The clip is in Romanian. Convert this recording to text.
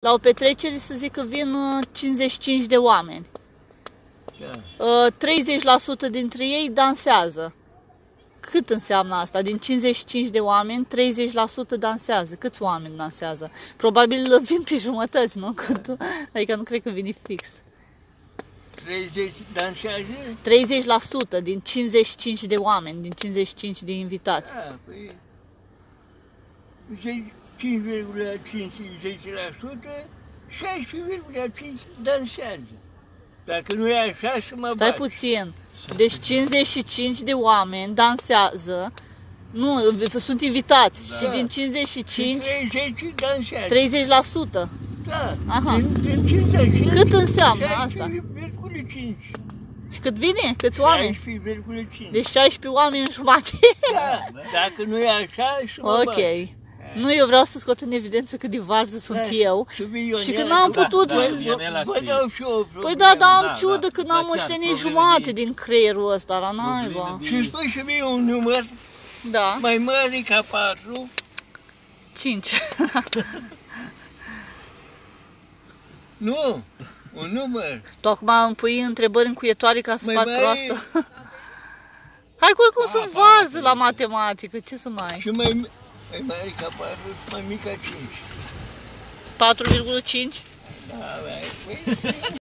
La o petrecere să zic că vin uh, 55 de oameni. Da. Uh, 30% dintre ei dansează. Cât înseamnă asta? Din 55 de oameni, 30% dansează. Câți oameni dansează? Probabil vin pe jumătăți, nu? Cât, adică nu cred că vine fix. 30 dansează? 30% din 55 de oameni, din 55 de invitați. Da, păi... 5,5 10%, 16,5 dansează. Dacă nu e așa, să mă Stai bagi. puțin. Deci 55 de oameni dansează. Nu, v- sunt invitați. Da. Și din Și 55, 30 dansează. 30%. Da. Aha. Din, din 55, Cât înseamnă asta? 16,5. Și cât vine? Câți oameni? 16,5. Deci 16 oameni în jumate. Da, dacă nu e așa, să mă ok. bagi. Nu, eu vreau să scot în evidență cât de varză sunt Da, eu. să vii Ionela, Și că n-am da, putut... da, Vă, Ionela vă știe. dau și eu o Păi problemă. da, dar am Da, ciudă da. că n-am Dar chiar moștenit probleme jumate de- din creierul ăsta la Probleme naiba. de- Și spui să vii un număr Da, mai mare ca 4, 5. nu, un număr. Tocmai îmi pui întrebări încuietoare ca să Mai par mai- proastă. Hai că oricum sunt varză la matematică, ce să mai... Și mai, mai mare ca 4 și mai mic ca 5. 4,5? Da, băi, păi,